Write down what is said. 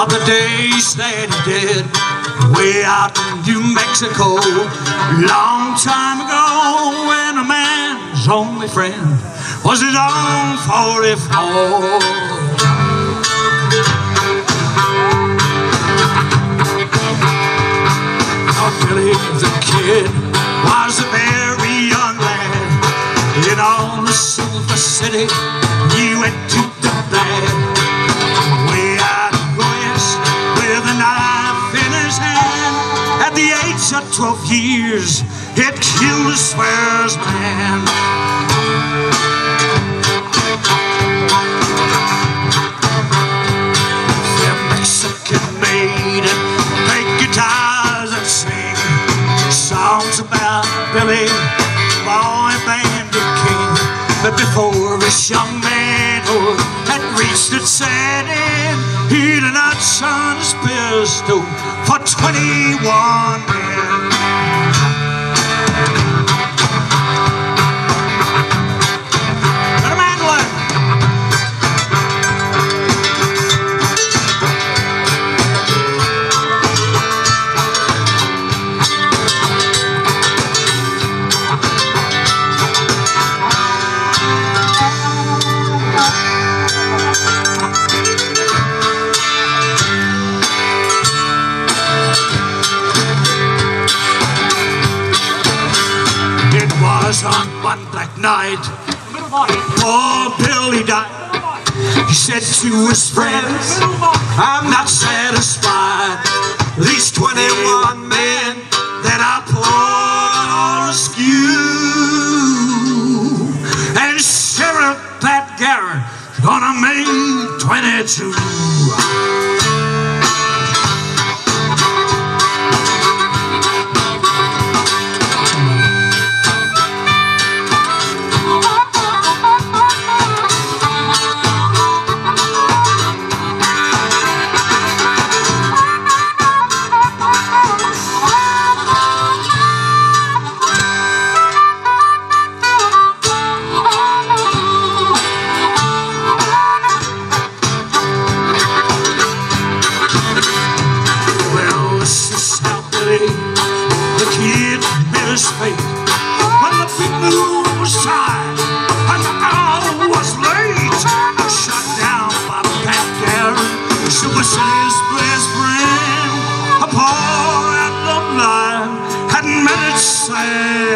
of the days that he did way out in New Mexico. Long time ago when a man's only friend was his own 44. Billy the Kid was a very young lad in all the Silver City. He went to the bad 12 years, it killed a swears man. They're Mexican made and play guitars and sing songs about Billy, boy bandit king. But before this young manhood had reached its sad he did not shot his pistol for 21 men. Was on one black night. Poor Billy died. He said to his friends, I'm not satisfied. These 21 men that I put on a skew. And Sheriff Pat Garrett gonna make 22. his feet. When the big moon was high and the hour was late, I shut down by Pat Garrett. there. was his best friend, a poor at the line, hadn't managed. its sale.